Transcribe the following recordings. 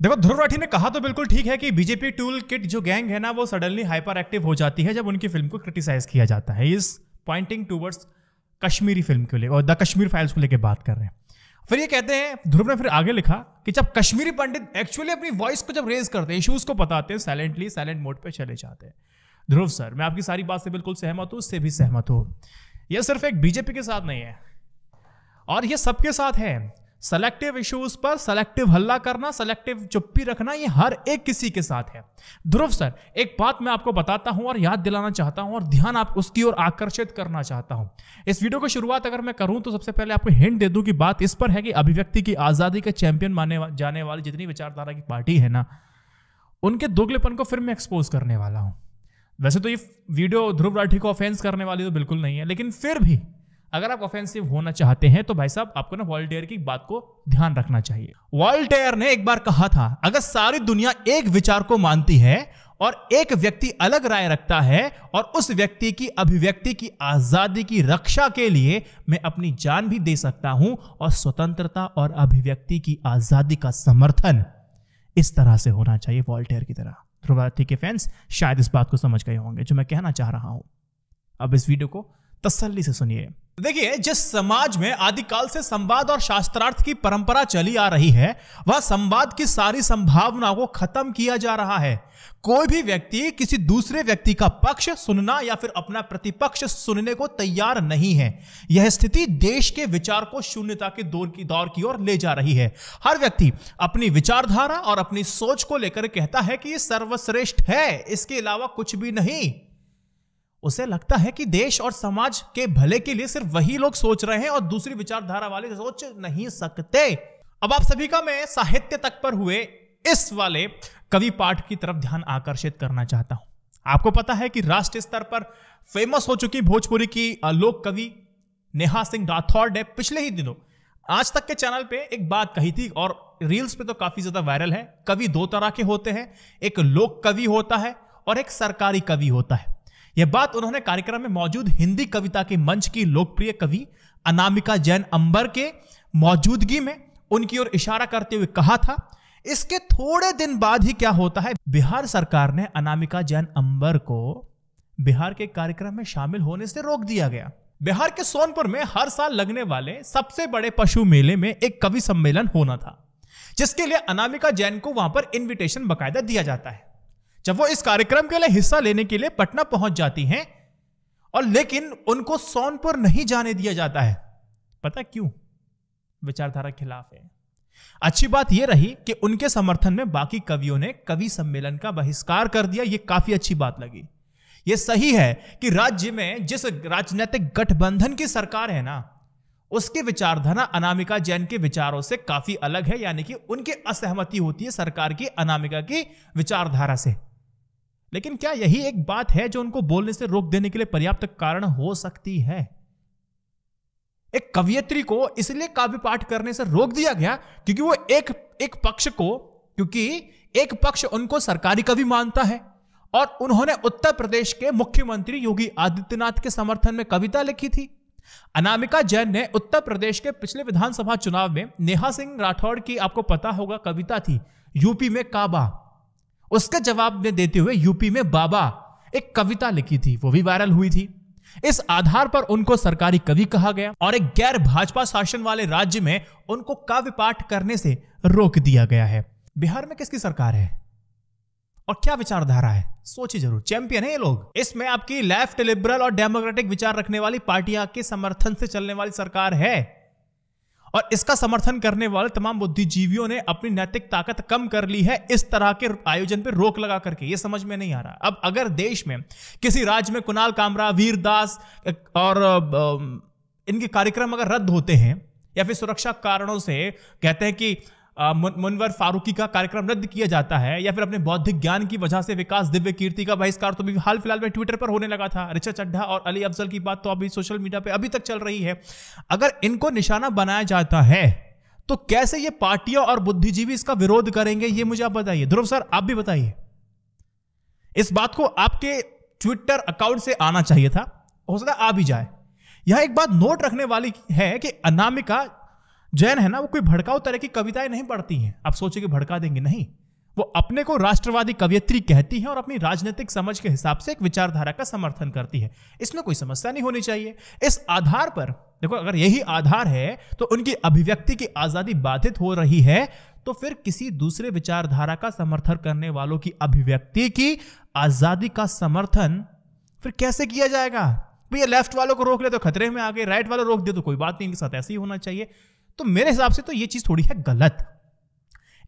देखो, ध्रुव राठी ने कहा तो बिल्कुल ठीक है कि बीजेपी टूल किट जो गैंग है ना, वो सडनली हाइपर एक्टिव हो जाती है जब उनकी फ़िल्म को क्रिटिसाइज किया जाता है। इस पॉइंटिंग टूवर्ड्स कश्मीरी फ़िल्म को लेकर और द कश्मीर फाइल्स को लेकर बात कर रहे हैं। फिर ये कहते हैं, ध्रुव ने फिर आगे लिखा कि जब कश्मीरी पंडित एक्चुअली अपनी वॉइस को जब रेज करते हैं इशूज को बताते हैं साइलेंटली साइलेंट मोड पर चले जाते हैं। ध्रुव सर मैं आपकी सारी बात से बिल्कुल सहमत हूँ, उससे भी सहमत हूँ। यह सिर्फ़ एक बीजेपी के साथ नहीं है, और यह सबके साथ है। सेलेक्टिव इश्यूज़ पर सेलेक्टिव हल्ला करना सेलेक्टिव चुप्पी रखना, ये हर एक किसी के साथ है। ध्रुव सर एक बात मैं आपको बताता हूँ और याद दिलाना चाहता हूँ और ध्यान आप उसकी ओर आकर्षित करना चाहता हूँ। इस वीडियो की शुरुआत अगर मैं करूँ तो सबसे पहले आपको हिंट दे दूँ कि बात इस पर है कि अभिव्यक्ति की आज़ादी के चैंपियन माने जाने वाली जितनी विचारधारा की पार्टी है ना, उनके दोगलेपन को फिर मैं एक्सपोज करने वाला हूँ। वैसे तो ये वीडियो ध्रुव राठी को ऑफेंस करने वाली तो बिल्कुल नहीं है, लेकिन फिर भी अगर आप ऑफेंसिव होना चाहते हैं तो भाई साहब, आपको ना वॉल्टेयर की बात को ध्यान रखना चाहिए। वॉल्टेयर ने एक बार कहा था, अगर सारी दुनिया एक विचार को मानती है और एक व्यक्ति अलग राय रखता है और उस व्यक्ति की अभिव्यक्ति की आज़ादी की रक्षा के लिए मैं अपनी जान भी दे सकता हूँ और स्वतंत्रता और अभिव्यक्ति की आज़ादी का समर्थन इस तरह से होना चाहिए वॉल्टेयर की तरह। ध्रुवार्थी के फैंस शायद इस बात को समझ गए होंगे, जो मैं कहना चाह रहा हूँ। अब इस वीडियो को तसल्ली से सुनिए। देखिए, जिस समाज में आदिकाल से संवाद और शास्त्रार्थ की परंपरा चली आ रही है, वह संवाद की सारी संभावनाओं को खत्म किया जा रहा है। कोई भी व्यक्ति किसी दूसरे व्यक्ति का पक्ष सुनना या फिर अपना प्रतिपक्ष सुनने को तैयार नहीं है। यह स्थिति देश के विचार को शून्यता के दौर की दौर की ओर ले जा रही है। हर व्यक्ति अपनी विचारधारा और अपनी सोच को लेकर कहता है कि यह सर्वश्रेष्ठ है, इसके अलावा कुछ भी नहीं। उसे लगता है कि देश और समाज के भले के लिए सिर्फ़ वही लोग सोच रहे हैं और दूसरी विचारधारा वाले सोच नहीं सकते। अब आप सभी का मैं साहित्य तक पर हुए इस वाले कवि पाठ की तरफ़ ध्यान आकर्षित करना चाहता हूँ। आपको पता है कि राष्ट्रीय स्तर पर फ़ेमस हो चुकी भोजपुरी की लोक कवि नेहा सिंह राठौड़ ने पिछले ही दिनों आज तक के चैनल पे एक बात कही थी और रील्स पे तो काफ़ी ज़्यादा वायरल है। कवि दो तरह के होते हैं। एक लोक कवि होता है और एक सरकारी कवि होता है। यह बात उन्होंने कार्यक्रम में मौजूद हिंदी कविता के मंच की लोकप्रिय कवि अनामिका जैन अंबर के मौजूदगी में उनकी ओर इशारा करते हुए कहा था, इसके थोड़े दिन बाद ही क्या होता है? बिहार सरकार ने अनामिका जैन अंबर को बिहार के कार्यक्रम में शामिल होने से रोक दिया गया। बिहार के सोनपुर में हर साल लगने वाले सबसे बड़े पशु मेले में एक कवि सम्मेलन होना था, जिसके लिए अनामिका जैन को वहाँ पर इनविटेशन बकायदा दिया जाता है। जब वो इस कार्यक्रम के लिए हिस्सा लेने के लिए पटना पहुँच जाती हैं, और लेकिन उनको सोनपुर नहीं जाने दिया जाता है। पता क्यों? विचारधारा खिलाफ है। अच्छी बात यह रही कि उनके समर्थन में बाकी कवियों ने कवि सम्मेलन का बहिष्कार कर दिया। यह काफ़ी अच्छी बात लगी। यह सही है कि राज्य में जिस राजनीतिक गठबंधन की सरकार है ना, उसकी विचारधारा अनामिका जैन के विचारों से काफ़ी अलग है, यानी कि उनकी असहमति होती है सरकार की, अनामिका की विचारधारा से। लेकिन क्या यही एक बात है जो उनको बोलने से रोक देने के लिए पर्याप्त कारण हो सकती है? एक कवियत्री को इसलिए काव्य पाठ करने से रोक दिया गया क्योंकि वो एक एक पक्ष को, क्योंकि एक पक्ष उनको सरकारी कवि मानता है और उन्होंने उत्तर प्रदेश के मुख्यमंत्री योगी आदित्यनाथ के समर्थन में कविता लिखी थी। अनामिका जैन ने उत्तर प्रदेश के पिछले विधानसभा चुनाव में नेहा सिंह राठौड़ की, आपको पता होगा, कविता थी, यूपी में काबा। उसका जवाब में देते हुए यूपी में बाबा एक कविता लिखी थी, वो भी वायरल हुई थी। इस आधार पर उनको सरकारी कवि कहा गया और एक गैर भाजपा शासन वाले राज्य में उनको काव्य पाठ करने से रोक दिया गया है। बिहार में किसकी सरकार है? और क्या विचारधारा है? सोचिए ज़रूर। चैंपियन है ये लोग। इसमें आपकी लेफ़्ट लिबरल और डेमोक्रेटिक विचार रखने वाली पार्टियाँ के समर्थन से चलने वाली सरकार है। और इसका समर्थन करने वाले तमाम बुद्धिजीवियों ने अपनी नैतिक ताकत कम कर ली है इस तरह के आयोजन पर रोक लगा करके। ये समझ में नहीं आ रहा। अब अगर देश में किसी राज्य में कुणाल कामरा वीरदास और इनके कार्यक्रम अगर रद्द होते हैं या फिर सुरक्षा कारणों से कहते हैं कि मुनवर फारूकी का कार्यक्रम रद्द किया जाता है या फिर अपने बौद्धिक ज्ञान की वजह से विकास दिव्य कीर्ति का बहिष्कार तो भी हाल फ़िलहाल में ट्विटर पर होने लगा था। ऋचा चड्ढा और अली अफजल की बात तो अभी सोशल मीडिया पर अभी तक चल रही है। अगर इनको निशाना बनाया जाता है तो कैसे ये पार्टियाँ और बुद्धिजीवी इसका विरोध करेंगे, ये मुझे आप बताइए। ध्रुव सर, आप भी बताइए। इस बात को आपके ट्विटर अकाउंट से आना चाहिए था। हो सकता आ भी जाए। यह एक बात नोट रखने वाली है कि अनामिका जैन है ना, वो कोई भड़काऊ तरह की कविताएँ नहीं पढ़ती हैं। आप सोचे कि भड़का देंगे, नहीं। वो अपने को राष्ट्रवादी कवियत्री कहती है और अपनी राजनीतिक समझ के हिसाब से एक विचारधारा का समर्थन करती है। इसमें कोई समस्या नहीं होनी चाहिए। इस आधार पर, देखो, अगर यही आधार है तो उनकी अभिव्यक्ति की आज़ादी बाधित हो रही है तो फिर किसी दूसरे विचारधारा का समर्थन करने वालों की अभिव्यक्ति की आज़ादी का समर्थन फिर कैसे किया जाएगा? भैया, लेफ़्ट वालों को रोक ले तो खतरे में आ गए, राइट वालों रोक दे तो कोई बात नहीं, इनके साथ ऐसे ही होना चाहिए। तो मेरे हिसाब से तो ये चीज़ थोड़ी है गलत।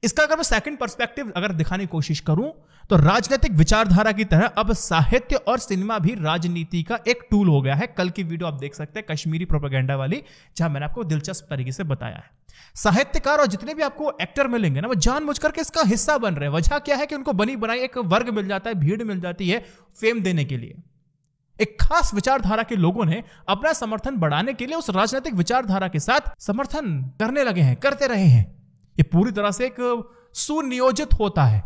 इसका अगर मैं सेकंड पर्सपेक्टिव अगर दिखाने की कोशिश करूँ तो राजनीतिक विचारधारा की तरह अब साहित्य और सिनेमा भी राजनीति का एक टूल हो गया है। कल की वीडियो आप देख सकते हैं, कश्मीरी प्रोपेगेंडा वाली, जहाँ मैंने आपको दिलचस्प तरीके से बताया है। साहित्यकार और जितने भी आपको एक्टर मिलेंगे ना, वो जान जानबूझ करके इसका हिस्सा बन रहे हैं। वजह क्या है कि उनको बनी बनाई एक वर्ग मिल जाता है, भीड़ मिल जाती है फेम देने के लिए। एक खास विचारधारा के लोगों ने अपना समर्थन बढ़ाने के लिए उस राजनीतिक विचारधारा के साथ समर्थन करने लगे हैं, करते रहे हैं। ये पूरी तरह से एक सुनियोजित होता है।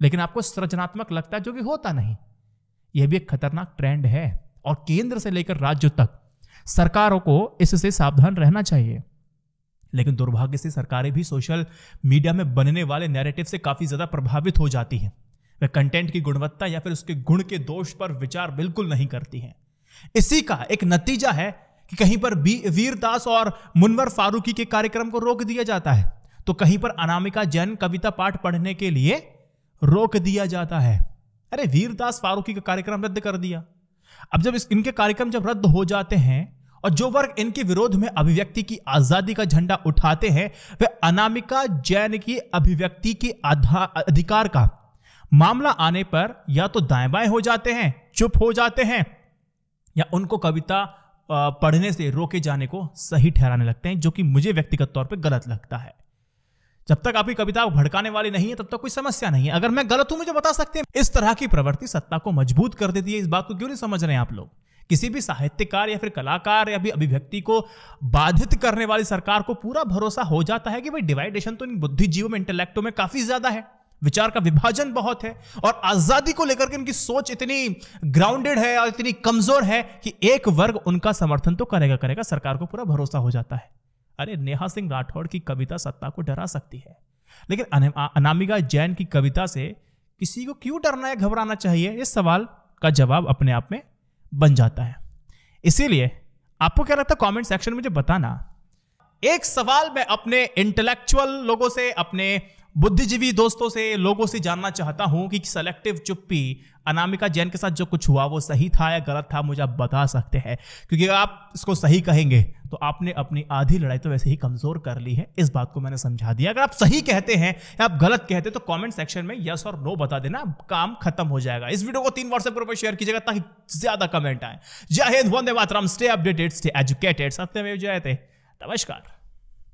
लेकिन आपको सृजनात्मक लगता है जो कि होता नहीं। यह भी एक खतरनाक ट्रेंड है और केंद्र से लेकर राज्यों तक सरकारों को इससे सावधान रहना चाहिए। लेकिन दुर्भाग्य से सरकारें भी सोशल मीडिया में बनने वाले नैरेटिव से काफ़ी ज़्यादा प्रभावित हो जाती हैं। वे कंटेंट की गुणवत्ता या फिर उसके गुण के दोष पर विचार बिल्कुल नहीं करती हैं। इसी का एक नतीजा है कि कहीं पर वीरदास और मुनवर फारूकी के कार्यक्रम को रोक दिया जाता है। तो कहीं पर अनामिका जैन कविता पाठ पढ़ने के लिए रोक दिया जाता है। अरे, वीरदास फारूकी का कार्यक्रम रद्द कर दिया। अब जब इस, इनके कार्यक्रम जब रद्द हो जाते हैं और जो वर्ग इनके विरोध में अभिव्यक्ति की आज़ादी का झंडा उठाते हैं, वे अनामिका जैन की अभिव्यक्ति के अधिकार का मामला आने पर या तो दाएँ बाएँ हो जाते हैं, चुप हो जाते हैं, या उनको कविता पढ़ने से रोके जाने को सही ठहराने लगते हैं, जो कि मुझे व्यक्तिगत तौर पर गलत लगता है। जब तक आपकी कविता भड़काने वाली नहीं है, तब तक कोई समस्या नहीं है। अगर मैं गलत हूँ, मुझे बता सकते हैं। इस तरह की प्रवृत्ति सत्ता को मज़बूत कर देती है। इस बात को क्यों नहीं समझ रहे हैं आप लोग? किसी भी साहित्यकार या फिर कलाकार या भी अभिव्यक्ति को बाधित करने वाली सरकार को पूरा भरोसा हो जाता है कि भाई, डिवाइडेशन तो इन बुद्धिजीवों में, इंटेलेक्टो में काफ़ी ज़्यादा है। विचार का विभाजन बहुत है और आज़ादी को लेकर के उनकी सोच इतनी ग्राउंडेड है और इतनी कमज़ोर है कि एक वर्ग उनका समर्थन तो करेगा करेगा। सरकार को पूरा भरोसा हो जाता है। अरे, नेहा सिंह राठौड़ की कविता सत्ता को डरा सकती है। लेकिन अनामिका जैन की कविता से किसी को क्यों डरना है घबराना चाहिए? इस सवाल का जवाब अपने आप में बन जाता है। इसीलिए आपको क्या लगता है कमेंट सेक्शन में मुझे बताना। एक सवाल मैं अपने इंटेलेक्चुअल लोगों से, अपने बुद्धिजीवी दोस्तों से, लोगों से जानना चाहता हूँ कि सेलेक्टिव चुप्पी, अनामिका जैन के साथ जो कुछ हुआ, वो सही था या गलत था, मुझे आप बता सकते हैं। क्योंकि आप इसको सही कहेंगे तो आपने अपनी आधी लड़ाई तो वैसे ही कमज़ोर कर ली है। इस बात को मैंने समझा दिया। अगर आप सही कहते हैं, या आप गलत कहते हैं तो कमेंट सेक्शन में यस और नो बता देना। काम खत्म हो जाएगा। इस वीडियो को तीन व्हाट्सएप ग्रुप पर शेयर कीजिएगा, ताकि ज़्यादा कमेंट आए। जय हिंद, वंदे मातरम। स्टे अपडेटेड स्टे एजुकेटेड सत्यमेव जयते। नमस्कार।